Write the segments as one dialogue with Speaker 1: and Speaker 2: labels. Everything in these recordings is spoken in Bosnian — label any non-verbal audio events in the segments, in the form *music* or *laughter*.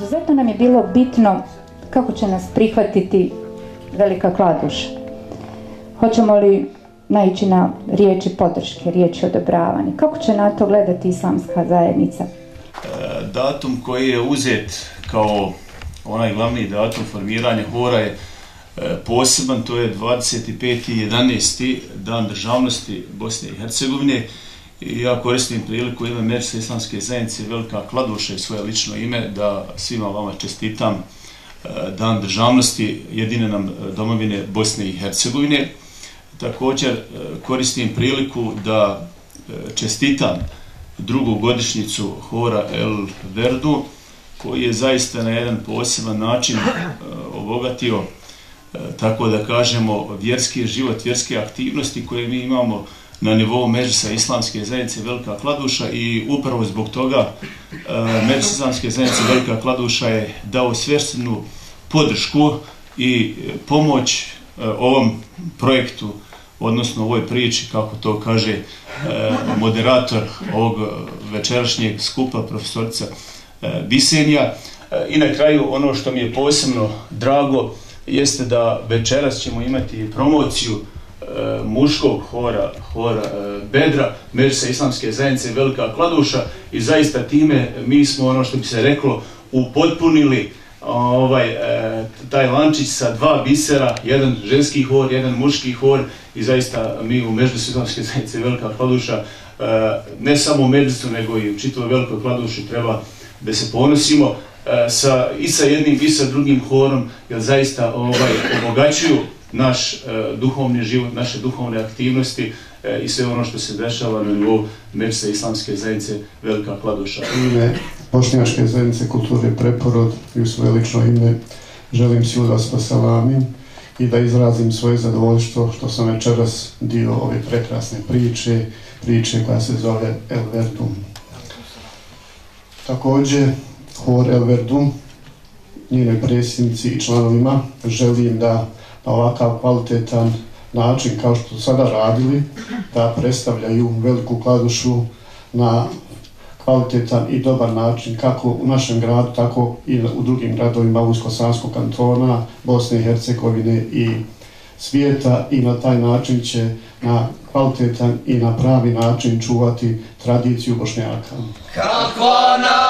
Speaker 1: izuzetno nam je bilo bitno kako će nas prihvatiti velika kladuša. Hoćemo li naići na riječi podrške, riječi odobravanja? Kako će na to gledati islamska zajednica?
Speaker 2: E, datum koji je uzet kao onaj glavni datum formiranja hora je e, poseban, to je 25.11. dan državnosti Bosne i Hercegovine. I ja koristim priliku ime Merce Islamske zajednice Velika Kladuša i svoje lično ime da svima vama čestitam e, dan državnosti jedine nam e, domovine Bosne i Hercegovine. Također e, koristim priliku da čestitam drugu godišnicu Hora El Verdu, koji je zaista na jedan poseban način obogatio, tako da kažemo, vjerski život, vjerske aktivnosti koje mi imamo na nivou Međusa Islamske zajednice Velika Kladuša i upravo zbog toga e, uh, Međusa Islamske zajednice Velika Kladuša je dao svjerstvenu podršku i pomoć e, ovom projektu odnosno ovoj priči, kako to kaže e, moderator ovog večerašnjeg skupa, profesorica e, Bisenija. E, I na kraju, ono što mi je posebno drago, jeste da večeras ćemo imati promociju e, muškog hora, hora e, Bedra, Međusa Islamske zajednice Velika Kladuša i zaista time mi smo, ono što bi se reklo, upotpunili ovaj, e, taj lančić sa dva bisera, jedan ženski hor, jedan muški hor i zaista mi u Međusvjetovske zajednice Velika Kladuša, e, ne samo u Međusu, nego i u čitavoj Velikoj Kladuši treba da se ponosimo e, sa, i sa jednim i sa drugim horom, jer zaista ovaj, obogaćuju naš e, duhovni život, naše duhovne aktivnosti e, i sve ono što se dešava na nivou Međusa Islamske zajednice Velika Kladuša.
Speaker 3: Ime Bošnjaške zajednice kulture Preporod i u svoje lično ime želim svi da posalamim i da izrazim svoje zadovoljstvo što sam večeras dio ove prekrasne priče, priče koja se zove El Verdum. Također, Hor El Verdum, njene predsjednici i članovima, želim da na ovakav kvalitetan način, kao što su sada radili, da predstavljaju veliku kladušu na kvalitetan i dobar način kako u našem gradu, tako i u drugim gradovima Usko-Sanskog kantona, Bosne i Hercegovine i svijeta i na taj način će na kvalitetan i na pravi način čuvati tradiciju Bošnjaka.
Speaker 4: Kako nam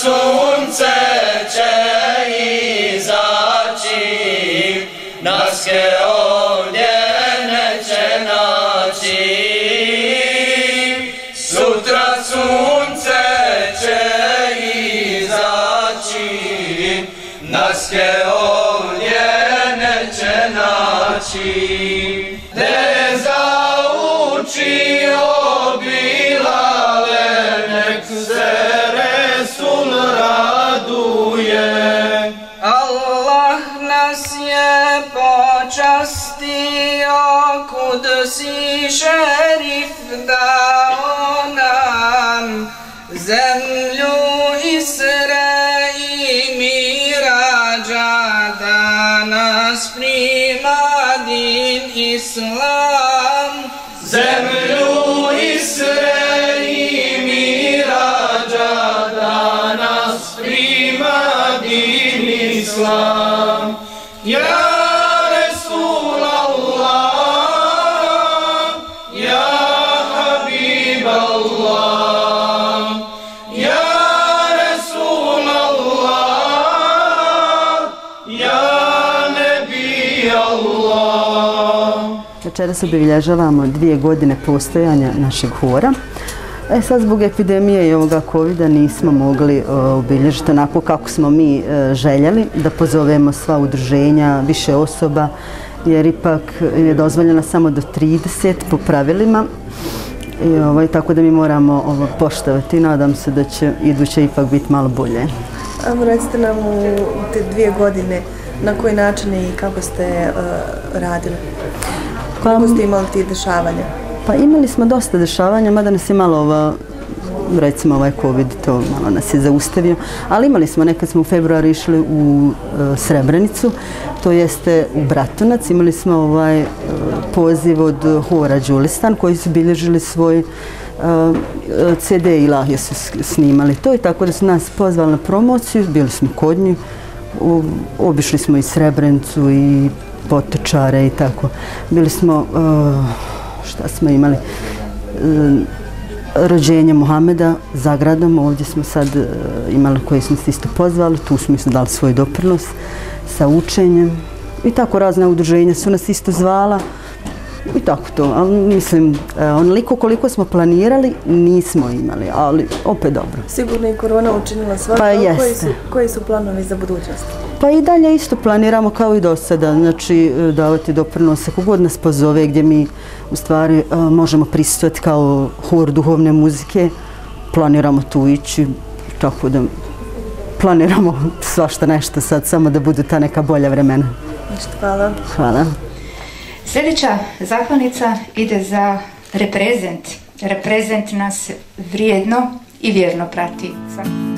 Speaker 4: Sutra sunce će izaći, nas je ovdje neće naći. Sutra sunce će izaći, nas je ovdje neće naći.
Speaker 5: Nas je počastio kud si šerif dao nam zemlju Isre i mirađa da nas prima din Islam
Speaker 4: Zemlju Isre i mirađa da nas prima din Islam. Ja Resul Allah, ja Habib Allah, ja Resul Allah, ja Nebi Allah.
Speaker 6: Večeras obilježavamo dvije godine postojanja našeg hora. E sad zbog epidemije i ovoga covid nismo mogli e, obilježiti onako kako smo mi e, željeli, da pozovemo sva udruženja, više osoba, jer ipak je dozvoljena samo do 30 po pravilima. I ovaj, tako da mi moramo ovo, poštovati. Nadam se da će iduće ipak biti malo bolje.
Speaker 7: Amo recite nam u te dvije godine na koji način i kako ste uh, radili?
Speaker 6: Pa,
Speaker 7: Kako ste imali ti dešavanja?
Speaker 6: Pa imali smo dosta dešavanja, mada nas je malo ova, recimo ovaj COVID, to malo nas je zaustavio, ali imali smo, nekad smo u februaru išli u e, Srebrenicu, to jeste u Bratunac, imali smo ovaj e, poziv od Hora Đulistan koji su bilježili svoj e, CD i lahje su snimali to i tako da su nas pozvali na promociju, bili smo kod njih, u- obišli smo i Srebrenicu i Potočare i tako. Bili smo, e, šta smo imali, e, rođenje Mohameda zagradom, ovdje smo sad e, imali koji smo se isto pozvali, tu smo isto dali svoj doprinos sa učenjem i tako razna udruženja su nas isto zvala i tako to, ali mislim, e, onoliko koliko smo planirali nismo imali, ali opet dobro.
Speaker 7: Sigurno i korona učinila svako.
Speaker 6: Pa
Speaker 7: ali Koji
Speaker 6: jeste.
Speaker 7: su, koji su planovi za budućnost?
Speaker 6: Pa i dalje isto planiramo kao i do sada, znači e, davati doprinose kogod nas pozove gdje mi u stvari e, možemo prisustvati kao hor duhovne muzike, planiramo tu ići, tako da planiramo *laughs* svašta nešto sad, samo da budu ta neka bolja vremena.
Speaker 7: Hvala.
Speaker 6: Hvala.
Speaker 1: Sljedeća zahvalnica ide za reprezent. Reprezent nas vrijedno i vjerno prati. Svaki-